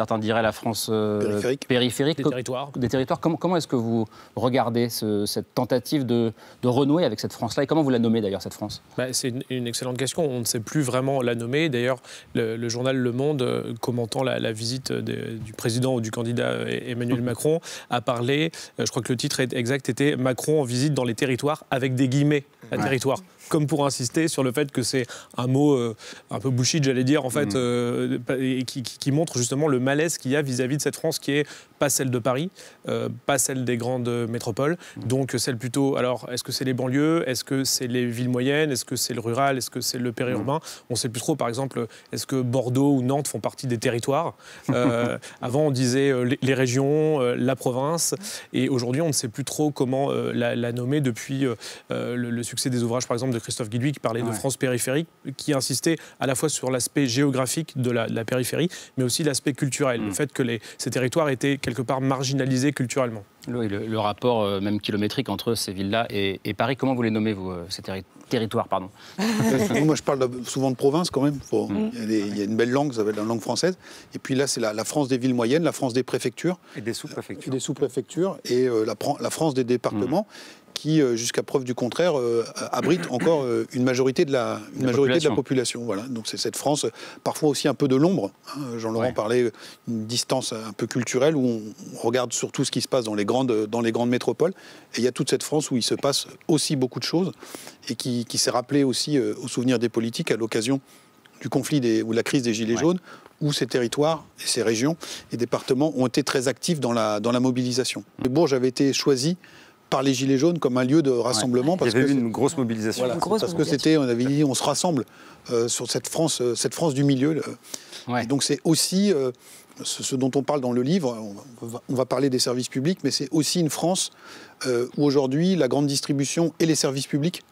certains diraient la France euh, périphérique. Des territoires. Des territoires. Comment, comment est-ce que vous regardez cette tentative de, renouer avec cette France-là? Et comment vous la nommez d'ailleurs, cette France? Bah, C'est une, excellente question. On ne sait plus vraiment la nommer. D'ailleurs, le, journal Le Monde, euh, commentant la, visite du président ou du candidat Emmanuel Macron, a parlé, je crois que le titre exact était Macron en visite dans les territoires avec des guillemets à territoire comme pour insister sur le fait que c'est un mot euh, un peu bullshit, j'allais dire, en fait, mm. euh, et qui, montre justement le malaise qu'il y a vis-à-vis de cette France qui est pas celle de Paris, euh, pas celle des grandes métropoles, mm. donc celle plutôt. Alors, est-ce que c'est les banlieues? Est-ce que c'est les villes moyennes? Est-ce que c'est le rural? Est-ce que c'est le périurbain? Mm. On ne sait plus trop, par exemple, est-ce que Bordeaux ou Nantes font partie des territoires? Avant, on disait les, régions, la province, et aujourd'hui, on ne sait plus trop comment la, nommer depuis le, le, succès des ouvrages, par exemple, de Christophe Guidouy qui parlait de France périphérique, qui insistait à la fois sur l'aspect géographique de la, périphérie, mais aussi l'aspect culturel, le mm. fait que les, ces territoires étaient quelque part marginalisés culturellement. Oui, le, rapport euh, même kilométrique entre ces villes-là et, Paris, comment vous les nommez, vous, euh, ces territoires pardon? Moi, je parle souvent de province quand même. Mm. il, y a une belle langue, ça la langue française. Et puis là, c'est la, France des villes moyennes, la France des préfectures. Et des sous-préfectures. des sous-préfectures et euh, la, France des départements. Mm qui, euh, jusqu'à preuve du contraire, euh, abrite encore euh, une majorité de la, majorité de la population. Voilà. Donc c'est cette France, parfois aussi un peu de l'ombre. Hein. Jean-Laurent parlait d'une distance un peu culturelle où on regarde surtout ce qui se passe dans les grandes, dans les grandes métropoles. Et il y a toute cette France où il se passe aussi beaucoup de choses et qui, s'est rappelé aussi au souvenir des politiques à l'occasion du conflit des, ou de la crise des Gilets jaunes, où ces territoires et ces régions et départements ont été très actifs dans la, dans la mobilisation. Les Bourges avaient été choisis par les Gilets jaunes comme un lieu de rassemblement. Parce Il y avait eu une grosse mobilisation. parce que c'était, on avait dit, on se rassemble euh, sur cette France, euh, cette France du milieu. Et donc c'est aussi euh, ce, dont on parle dans le livre. On va, parler des services publics, mais c'est aussi une France où aujourd'hui la grande distribution et les services publics,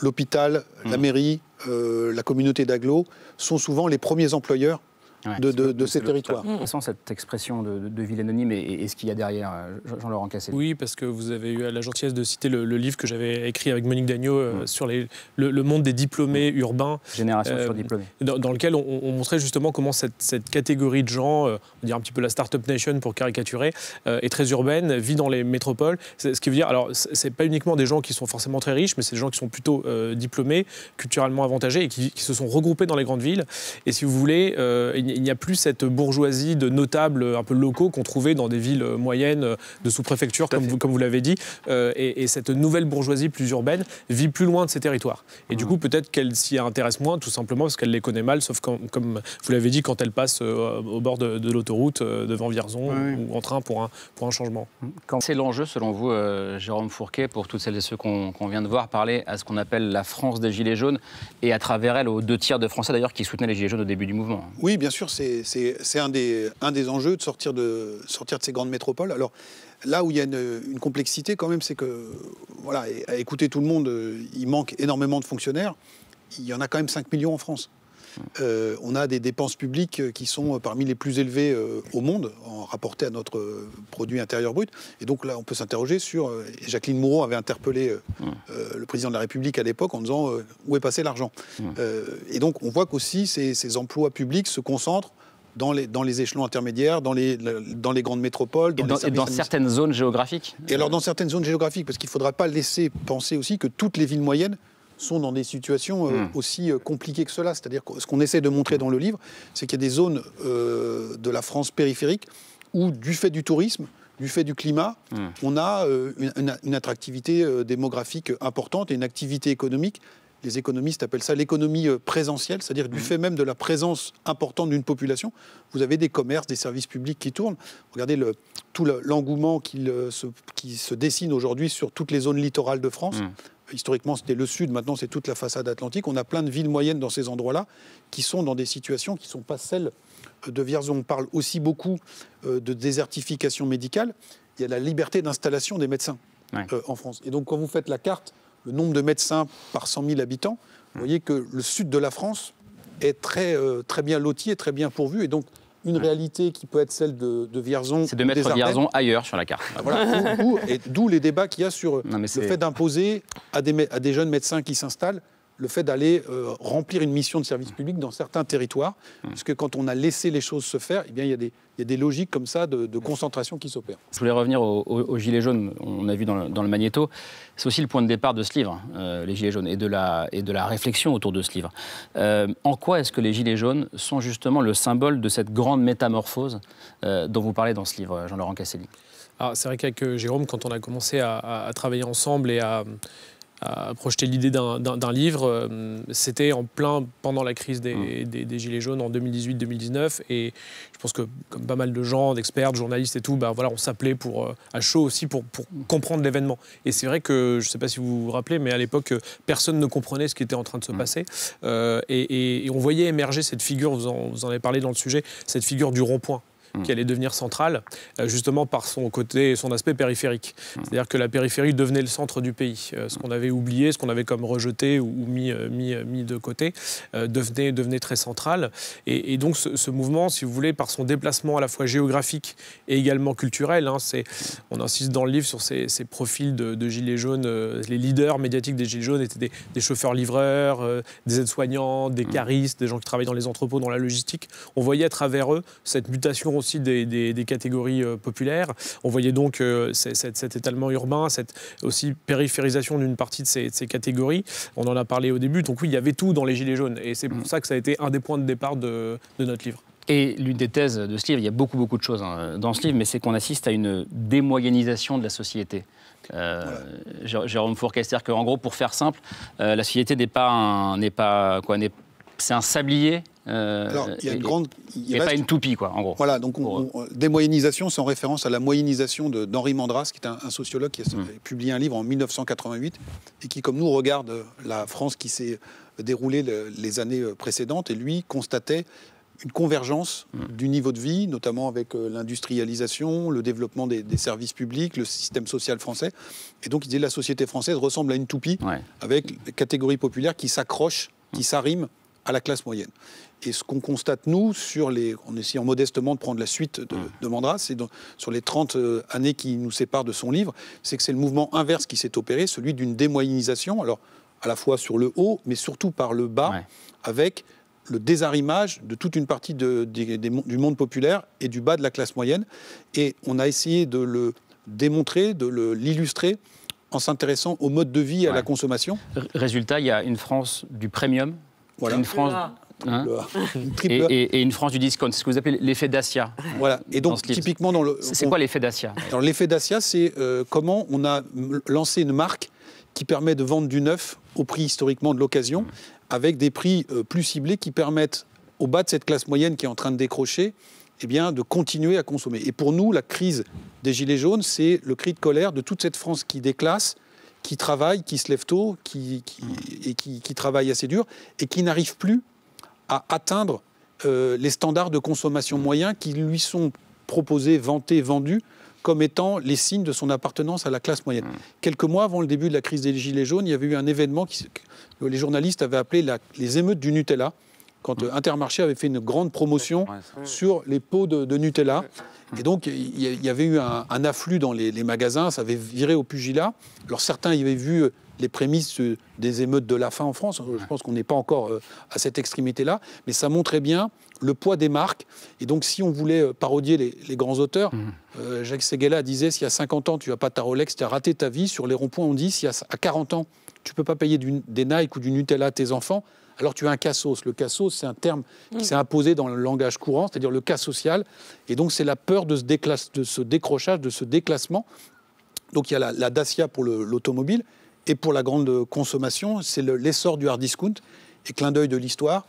l'hôpital, la mmh. mairie, la communauté d'agglo, sont souvent les premiers employeurs de, ces territoires. Sans cette expression de, ville anonyme et, ce qu'il y a derrière, euh, Jean-Laurent Cassé. Oui, parce que vous avez eu la gentillesse de citer le, livre que j'avais écrit avec Monique Dagneau euh, mm. sur les, le, monde des diplômés mm. urbains. Génération sur euh, diplômés. Dans, lequel on, montrait justement comment cette, catégorie de gens, on va dire un petit peu la Startup Nation pour caricaturer, est très urbaine, vit dans les métropoles. Ce qui veut dire, alors, c'est pas uniquement des gens qui sont forcément très riches, mais c'est des gens qui sont plutôt diplômés, culturellement avantagés et qui, qui, se sont regroupés dans les grandes villes. Et si vous voulez, il n'y a plus cette bourgeoisie de notables un peu locaux qu'on trouvait dans des villes moyennes de sous-préfecture, comme vous, comme vous l'avez dit. Euh, et, cette nouvelle bourgeoisie plus urbaine vit plus loin de ces territoires. Et du mmh. coup, peut-être qu'elle s'y intéresse moins, tout simplement parce qu'elle les connaît mal, sauf quand, comme vous l'avez dit, quand elle passe euh, au bord de, l'autoroute euh, devant Vierzon ou en train pour un, pour un changement. C'est l'enjeu, selon vous, Jérôme Fourquet, pour toutes celles et ceux qu'on vient de voir parler à ce qu'on appelle la France des Gilets jaunes, et à travers elle aux deux tiers de Français d'ailleurs qui soutenaient les Gilets jaunes au début du mouvement. Oui, bien sûr, c'est un des, enjeux de sortir de, sortir de ces grandes métropoles. Alors là où il y a une, complexité quand même, c'est que, voilà, à écouter tout le monde, il manque énormément de fonctionnaires. Il y en a quand même 5 millions en France. Euh, on a des dépenses publiques qui sont parmi les plus élevées euh, au monde, en rapporté à notre produit intérieur brut. Et donc là, on peut s'interroger sur. Euh, Jacqueline Moreau avait interpellé le président de la République à l'époque en disant où est passé l'argent? et donc on voit qu'aussi ces emplois publics se concentrent dans les, dans les échelons intermédiaires, dans les, dans les grandes métropoles. Dans et dans, certaines zones géographiques? Et alors dans certaines zones géographiques, parce qu'il ne faudra pas laisser penser aussi que toutes les villes moyennes sont dans des situations euh, hmm. aussi euh, compliquées que cela. C'est-à-dire que ce qu'on essaie de montrer dans le livre, c'est qu'il y a des zones euh, de la France périphérique où, du fait du tourisme, du fait du climat, hmm. on a une, une, attractivité démographique importante et une activité économique les économistes appellent ça l'économie présentielle, c'est-à-dire du mmh. fait même de la présence importante d'une population, vous avez des commerces, des services publics qui tournent. Regardez le, tout l'engouement qui, qui, se dessine aujourd'hui sur toutes les zones littorales de France. Mmh. Historiquement, c'était le sud, maintenant c'est toute la façade atlantique. On a plein de villes moyennes dans ces endroits-là qui sont dans des situations qui ne sont pas celles de Vierzon. On parle aussi beaucoup euh, de désertification médicale. Il y a la liberté d'installation des médecins euh, en France. Et donc quand vous faites la carte le nombre de médecins par 100 000 habitants, vous voyez que le sud de la France est très, euh, très bien loti et très bien pourvu. Et donc, une réalité qui peut être celle de, Vierzon. C'est de mettre Vierzon ailleurs sur la carte. et d'où les débats qu'il y a sur le fait d'imposer à des, à des jeunes médecins qui s'installent le fait d'aller euh, remplir une mission de service public dans certains territoires. Mmh. Parce que quand on a laissé les choses se faire, eh bien, il y a des, il y a des logiques comme ça de, concentration qui s'opèrent. Je voulais revenir aux Gilets jaunes, on a vu dans le, magnéto. C'est aussi le point de départ de ce livre, euh, les Gilets jaunes, et de, la, et de la réflexion autour de ce livre. Euh, en quoi est-ce que les Gilets jaunes sont justement le symbole de cette grande métamorphose euh, dont vous parlez dans ce livre, Jean-Laurent Casselli c'est vrai qu'avec Jérôme, quand on a commencé à travailler ensemble et à, à projeter l'idée d'un livre. Euh, c'était en plein pendant la crise des, mmh. Gilets jaunes en 2018-2019. Et je pense que, comme pas mal de gens, d'experts, de journalistes et tout, bah, voilà, on s'appelait pour, euh, à chaud aussi pour, pour comprendre l'événement. Et c'est vrai que, je ne sais pas si vous vous rappelez, mais à l'époque, personne ne comprenait ce qui était en train de se mmh. passer. Euh, et, on voyait émerger cette figure, vous en, vous en avez parlé dans le sujet, cette figure du rond-point. Mm. qui allait devenir centrale, euh, justement par son côté, son aspect périphérique. Mm. C'est-à-dire que la périphérie devenait le centre du pays. Euh, ce qu'on avait oublié, ce qu'on avait comme rejeté ou, mis, euh, mis, mis, de côté, devenait, devenait très central. Et, donc ce, mouvement, si vous voulez, par son déplacement à la fois géographique et également culturel, hein, on insiste dans le livre sur ces, profils de, gilets jaunes. les leaders médiatiques des gilets jaunes étaient des, chauffeurs-livreurs, des aides-soignants, des mm. caristes, des gens qui travaillent dans les entrepôts, dans la logistique. On voyait à travers eux cette mutation aussi des, catégories euh, populaires. On voyait donc euh, cet, étalement urbain, cette aussi périphérisation d'une partie de ces, catégories. On en a parlé au début. Donc oui, il y avait tout dans les Gilets jaunes. Et c'est pour mm. ça que ça a été un des points de départ de, notre livre. Et l'une des thèses de ce livre, il y a beaucoup, beaucoup de choses hein, dans ce livre, mais c'est qu'on assiste à une démoyennisation de la société. Euh, Jérôme Fourquet, c'est-à-dire qu'en gros, pour faire simple, la société n'est pas, n'est pas quoi, c'est un sablier euh, Alors, il y a une grande. Il pas une toupie, quoi, en gros. Voilà, donc démoyennisation, c'est en référence à la moyennisation d'Henri Mandras, qui est un, sociologue qui a mm. publié un livre en 1988 et qui, comme nous, regarde la France qui s'est déroulée les années précédentes et lui constatait une convergence mm. du niveau de vie, notamment avec euh, l'industrialisation, le développement des, services publics, le système social français. Et donc, il disait la société française ressemble à une toupie, avec des catégories populaires qui s'accrochent, qui s'arriment à la classe moyenne. Et ce qu'on constate, nous, sur les, en essayant modestement de prendre la suite de, mmh. de Mandras, c'est sur les 30 euh, années qui nous séparent de son livre, c'est que c'est le mouvement inverse qui s'est opéré, celui d'une démoyennisation, alors à la fois sur le haut, mais surtout par le bas, avec le désarrimage de toute une partie de, du monde populaire et du bas de la classe moyenne. Et on a essayé de le démontrer, de l'illustrer en s'intéressant au mode de vie et à la consommation. Résultat, il y a une France du premium une France. Hein et, une France du discount, c'est ce que vous appelez l'effet Dacia. Voilà. Et donc, typiquement, dans le. C'est quoi l'effet Dacia? L'effet Dacia, c'est euh, comment on a lancé une marque qui permet de vendre du neuf au prix historiquement de l'occasion, avec des prix euh, plus ciblés qui permettent au bas de cette classe moyenne qui est en train de décrocher, eh bien, de continuer à consommer. Et pour nous, la crise des Gilets jaunes, c'est le cri de colère de toute cette France qui déclasse, qui travaille, qui se lève tôt, qui, et qui, travaille assez dur, et qui n'arrive plus à atteindre euh, les standards de consommation moyens qui lui sont proposés, vantés, vendus comme étant les signes de son appartenance à la classe moyenne. Mmh. Quelques mois avant le début de la crise des Gilets jaunes, il y avait eu un événement que les journalistes avaient appelé les émeutes du Nutella, quand mmh. Intermarché avait fait une grande promotion sur les pots de Nutella. Et donc, il y avait eu un, afflux dans les, magasins, ça avait viré au pugilat. Alors, certains y avaient vu euh, les prémices euh, des émeutes de la faim en France. Je pense qu'on n'est pas encore euh, à cette extrémité-là, mais ça montrait bien le poids des marques. Et donc, si on voulait parodier les, grands auteurs, mmh. Jacques Seguela disait s'il y a 50 ans, tu n'as pas ta Rolex, tu as raté ta vie. Sur les ronds-points, on dit s'il y a à 40 ans, tu ne peux pas payer des Nike ou du Nutella à tes enfants, alors tu as un cassos. Le cassos, c'est un terme qui s'est imposé dans le langage courant, c'est-à-dire le cas social. Et donc c'est la peur de ce, de ce, décrochage, de ce déclassement. Donc il y a la, Dacia pour l'automobile. Et pour la grande consommation, c'est l'essor du hard discount. Et clin d'œil de l'histoire,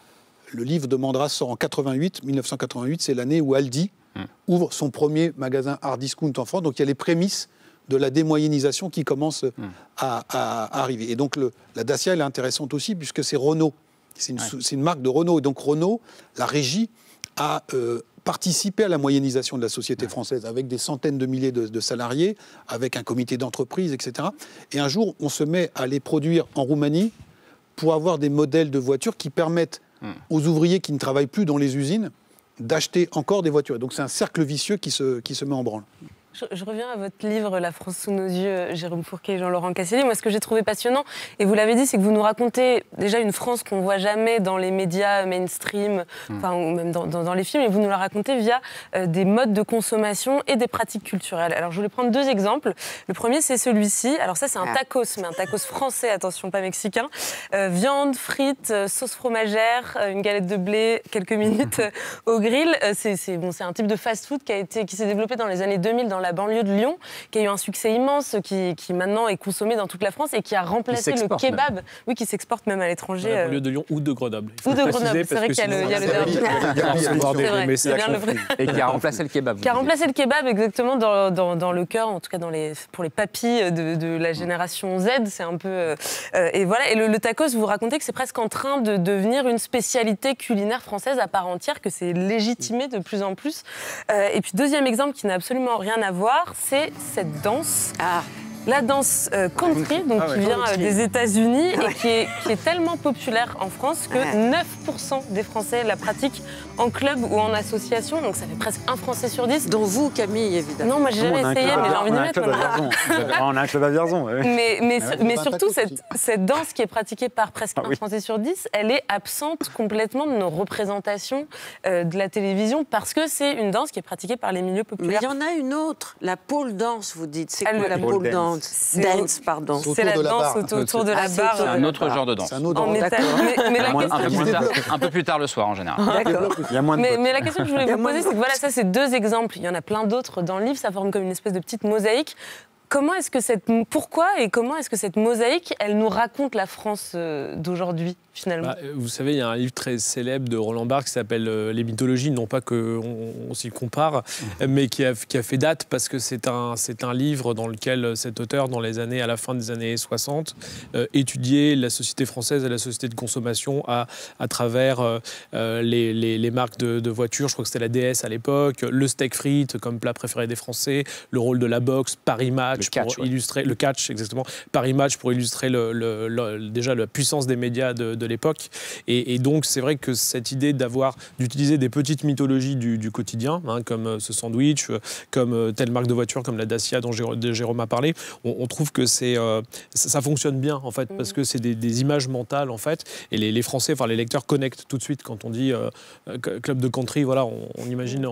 le livre de Mandras sort en 88, 1988, c'est l'année où Aldi mm. ouvre son premier magasin hard discount en France. Donc il y a les prémices de la démoyennisation qui commence mm. à, arriver. Et donc la Dacia, elle est intéressante aussi puisque c'est Renault c'est une, marque de Renault. Et donc Renault, la régie, a euh, participé à la moyennisation de la société française avec des centaines de milliers de, salariés, avec un comité d'entreprise, etc. Et un jour, on se met à les produire en Roumanie pour avoir des modèles de voitures qui permettent hmm. aux ouvriers qui ne travaillent plus dans les usines d'acheter encore des voitures. Donc c'est un cercle vicieux qui se, qui se met en branle. Je, reviens à votre livre La France sous nos yeux, Jérôme Fourquet et Jean-Laurent Casselli. Moi, ce que j'ai trouvé passionnant, et vous l'avez dit, c'est que vous nous racontez déjà une France qu'on voit jamais dans les médias mainstream, hmm. enfin, ou même dans, les films, et vous nous la racontez via euh, des modes de consommation et des pratiques culturelles. Alors, je voulais prendre deux exemples. Le premier, c'est celui-ci. Alors, ça, c'est un ah. tacos, mais un tacos français, attention, pas mexicain. Euh, viande, frites, euh, sauce fromagère, une galette de blé, quelques minutes au grill. c'est bon, un type de fast-food qui, a été, qui s'est développé dans les années 2000 dans la banlieue de Lyon, qui a eu un succès immense, qui, qui maintenant est consommé dans toute la France et qui a remplacé le kebab, oui, qui s'exporte même à l'étranger. Dans la banlieue de Lyon ou de Grenoble. Ou de Grenoble, c'est vrai qu'il y a le, y a le Et qui a remplacé le kebab. Qui a remplacé le kebab exactement dans, dans, dans le cœur, en tout cas dans les, pour les papilles de, de la génération Z. C'est un peu. Euh, et voilà. Et le, tacos, vous racontez que c'est presque en train de devenir une spécialité culinaire française à part entière, que c'est légitimé de plus en plus. Euh, et puis, deuxième exemple qui n'a absolument rien à c'est cette danse. Ah la danse euh, country, donc ah qui vient euh, des États-Unis et qui est, qui est, tellement populaire en France que 9% des Français la pratiquent en club ou en association. Donc ça fait presque un Français sur 10. Dont vous, Camille, évidemment. Non, moi j'ai jamais essayé, mais j'ai envie de mettre. On a un club à Vierzon. Mais, mais, mais surtout, cette, cette, danse qui est pratiquée par presque ah un Français sur 10, elle est absente complètement de nos représentations euh, de la télévision parce que c'est une danse qui est pratiquée par les milieux populaires. Mais il y en a une autre, la pole dance, vous dites. C'est quoi la pole dance dance. pardon. C'est la, danse autour de la barre. C'est un autre genre de danse. Un autre un, peu plus tard le soir en général. Mais, mais, la question que je voulais vous poser, c'est que voilà, ça c'est deux exemples. Il y en a plein d'autres dans le livre. Ça forme comme une espèce de petite mosaïque. Comment est-ce que cette, pourquoi et comment est-ce que cette mosaïque, elle nous raconte la France euh, d'aujourd'hui finalement? Bah, Vous savez, il y a un livre très célèbre de Roland Barthes qui s'appelle euh, Les mythologies, non pas qu'on on, s'y compare, mmh. mais qui a, qui a, fait date parce que c'est un, c'est un livre dans lequel cet auteur, dans les années, à la fin des années 60, euh, étudiait la société française et la société de consommation à, à travers les, les, marques de, de, voitures. Je crois que c'était la DS à l'époque, le steak frites comme plat préféré des Français, le rôle de la boxe, Paris Match le catch, pour illustrer le catch exactement Paris Match pour illustrer le, déjà la puissance des médias de, l'époque. Et, donc c'est vrai que cette idée d'avoir d'utiliser des petites mythologies du, quotidien hein, comme euh, ce sandwich euh, comme euh, telle marque de voiture comme la Dacia dont Jérôme a parlé on, trouve que c'est ça, fonctionne bien en fait parce que c'est des, images mentales en fait. Et les, Français enfin les lecteurs connectent tout de suite quand on dit club de country voilà on, imagine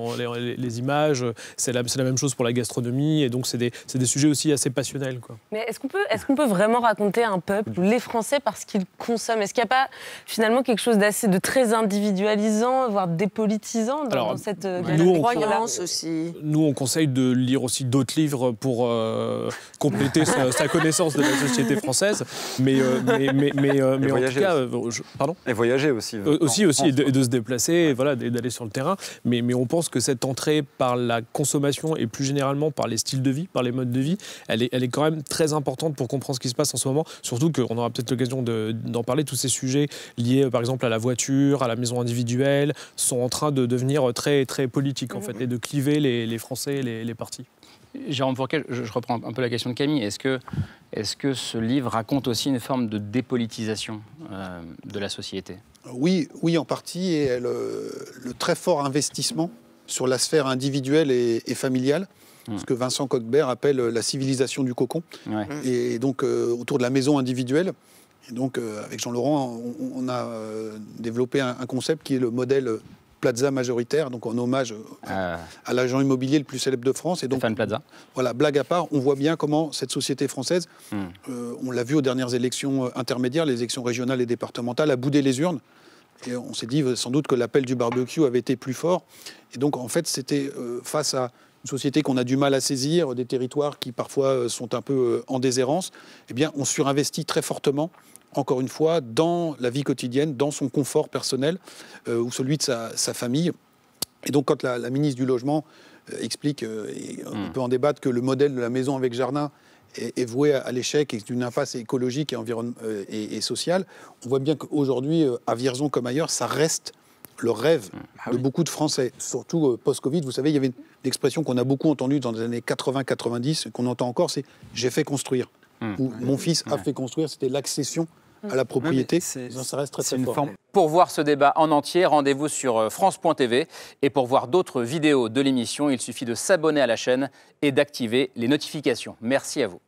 les, images c'est la, la, même chose pour la gastronomie. Et donc c'est des, des sujets aussi assez passionnel. Quoi. Mais est-ce qu'on peut, est qu'on peut vraiment raconter un peuple, les Français, parce qu'ils consomment Est-ce qu'il n'y a pas finalement quelque chose d'assez de très individualisant, voire dépolitisant dans, cette euh, nous, croyance aussi Nous, on conseille de lire aussi d'autres livres pour euh, compléter sa, connaissance de la société française. Mais, euh, mais, mais, mais, en tout cas, pardon? Et voyager aussi. aussi, aussi, et de, se déplacer, voilà, d'aller sur le terrain. Mais, mais on pense que cette entrée par la consommation et plus généralement par les styles de vie, par les modes de vie, elle est, elle est quand même très importante pour comprendre ce qui se passe en ce moment. Surtout qu'on aura peut-être l'occasion d'en parler. Tous ces sujets liés, euh, par exemple, à la voiture, à la maison individuelle, sont en train de devenir très, très politiques, en fait, et de cliver les, les Français et les, les partis. Jérôme Fourquet, je, reprends un peu la question de Camille. Est-ce que, est que ce livre raconte aussi une forme de dépolitisation euh, de la société? Oui, oui, en partie. Et le, le, très fort investissement sur la sphère individuelle et, et familiale ce que Vincent Coquebert appelle euh, la civilisation du cocon. Et donc euh, autour de la maison individuelle. Et donc euh, avec Jean-Laurent, on, a développé un, concept qui est le modèle Plaza majoritaire, donc en hommage ah. à l'agent immobilier le plus célèbre de France. Et donc, Plaza. Voilà, blague à part, on voit bien comment cette société française, hmm. on l'a vu aux dernières élections intermédiaires, les élections régionales et départementales, a boudé les urnes. Et on s'est dit sans doute que l'appel du barbecue avait été plus fort. Et donc, en fait, c'était face à société qu'on a du mal à saisir, des territoires qui parfois euh, sont un peu euh, en déshérence, eh bien, on surinvestit très fortement encore une fois, dans la vie quotidienne, dans son confort personnel euh, ou celui de sa, famille. Et donc, quand la, ministre du Logement explique, et on hmm. peut en débattre, que le modèle de la maison avec jardin est, voué à, l'échec et d'une impasse écologique et, et, sociale, on voit bien qu'aujourd'hui, à Vierzon comme ailleurs, ça reste le rêve mmh. bah de beaucoup de Français, surtout euh, post-Covid. Vous savez, il y avait une expression qu'on a beaucoup entendue dans les années 80-90, et qu'on entend encore, c'est j'ai fait construire. Mmh. Ou mon fils a fait construire, c'était l'accession mmh. à la propriété. Ça reste très, très une fort. Pour voir ce débat en entier, rendez-vous sur euh, France.tv. Et pour voir d'autres vidéos de l'émission, il suffit de s'abonner à la chaîne et d'activer les notifications. Merci à vous.